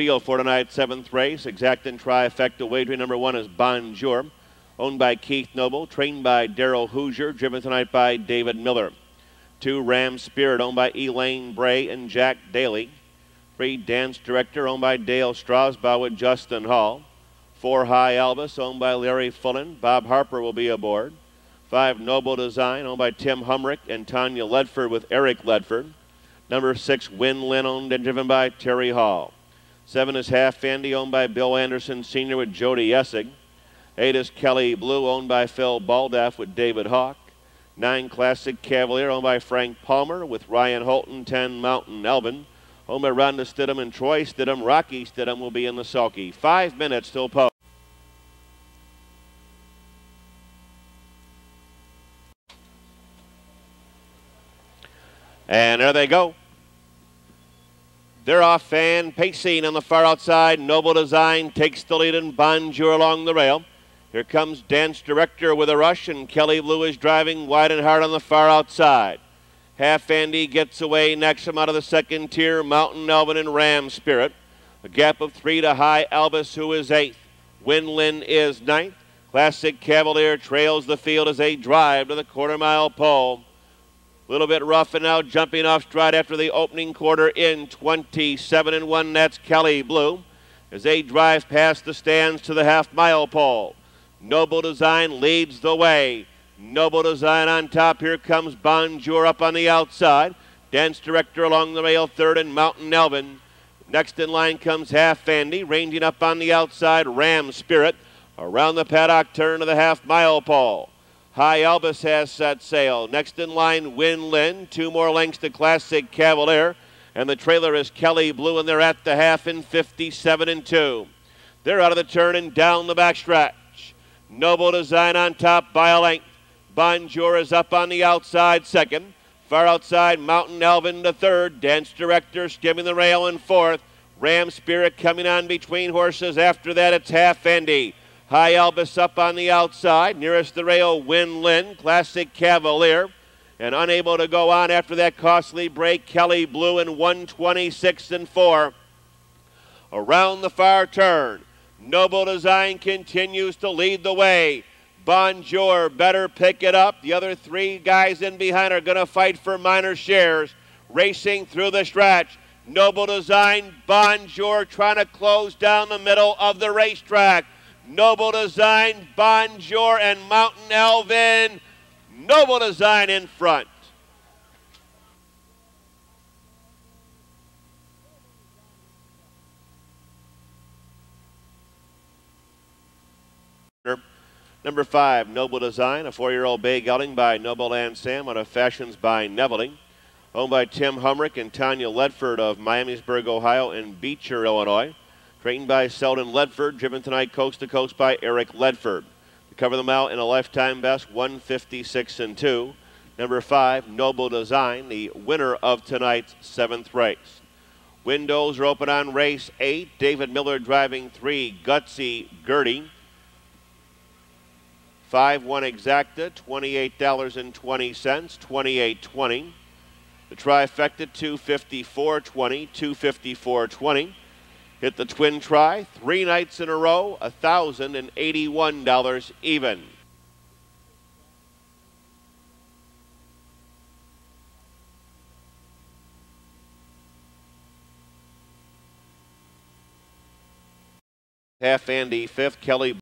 field for tonight's seventh race. Exact and trifecta wagering number one is Bonjour, owned by Keith Noble, trained by Daryl Hoosier, driven tonight by David Miller. Two Ram Spirit, owned by Elaine Bray and Jack Daly. Three Dance Director, owned by Dale Strasbaugh with Justin Hall. Four High Elvis, owned by Larry Fullen. Bob Harper will be aboard. Five Noble Design, owned by Tim Humrick and Tanya Ledford with Eric Ledford. Number six, Win Lin, owned and driven by Terry Hall. Seven is Half Andy, owned by Bill Anderson Sr. with Jody Essig. Eight is Kelly Blue, owned by Phil Baldaff with David Hawk. Nine Classic Cavalier, owned by Frank Palmer with Ryan Holton. Ten Mountain Elvin, owned by Rhonda Stidham and Troy Stidham. Rocky Stidham will be in the sulky. Five minutes till post. And there they go. They're off and pacing on the far outside. Noble Design takes the lead and Bonjour along the rail. Here comes Dance Director with a rush, and Kelly Blue is driving wide and hard on the far outside. Half Andy gets away next from out of the second tier. Mountain Elvin and Ram Spirit. A gap of three to High Elvis, who is eighth. Winlin is ninth. Classic Cavalier trails the field as they drive to the quarter mile pole. Little bit rough and now jumping off stride after the opening quarter in 27 and 1. That's Kelly Blue as they drive past the stands to the half mile pole. Noble Design leads the way. Noble Design on top. Here comes Bonjour up on the outside. Dance Director along the rail, third, and Mountain Elvin. Next in line comes Half Andy, ranging up on the outside. Ram Spirit around the paddock turn to the half mile pole. High Elvis has set sail. Next in line, Win Lin. Two more lengths to Classic Cavalier. And the trailer is Kelly Blue, and they're at the half in 57 and 2. They're out of the turn and down the backstretch. Noble Design on top by a length. Bonjour is up on the outside, second. Far outside, Mountain Elvin the third. Dance Director skimming the rail in fourth. Ram Spirit coming on between horses. After that, it's Half Andy. High Elvis up on the outside. Nearest the rail, Win Lin, Classic Cavalier. And unable to go on after that costly break, Kelly Blue in 126 and 4. Around the far turn, Noble Design continues to lead the way. Bonjour better pick it up. The other three guys in behind are going to fight for minor shares. Racing through the stretch. Noble Design, Bonjour trying to close down the middle of the racetrack. Noble Design, Bonjour, and Mountain Elvin. Noble Design in front. Number five, Noble Design, a four-year-old bay gelding by Nobleland Sam out of Fashions by Neveling. Owned by Tim Humrick and Tanya Ledford of Miamisburg, Ohio and Beecher, Illinois. Trained by Selden Ledford, driven tonight coast to coast by Eric Ledford. To cover them out in a lifetime best, 156 and 2. Number 5, Noble Design, the winner of tonight's seventh race. Windows are open on race 8. David Miller driving 3, Gutsy Gertie. 5 1 exacta, $28.20, 28.20. The trifecta, 254.20, 254.20. Hit the twin tri three nights in a row, $1,081 even. Half Andy, fifth, Kelly.